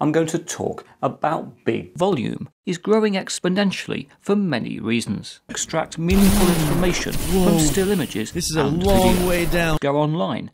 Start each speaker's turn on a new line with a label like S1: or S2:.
S1: I'm going to talk about big volume is growing exponentially for many reasons. Extract meaningful information from still images
S2: This is a long
S1: video.
S2: way down.
S1: Go online